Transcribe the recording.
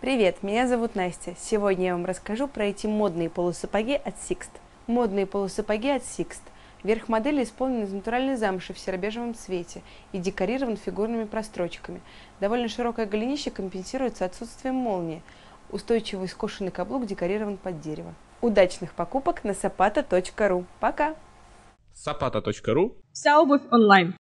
Привет, меня зовут Настя. Сегодня я вам расскажу про эти модные полусапоги от Sixt. Модные полусапоги от Sixt. Верх модели исполнен из натуральной замши в серо-бежевом цвете и декорирован фигурными прострочками. Довольно широкое голенище компенсируется отсутствием молнии. Устойчивый скошенный каблук декорирован под дерево. Удачных покупок на sapata.ru. Пока! sapata.ru Вся обувь онлайн.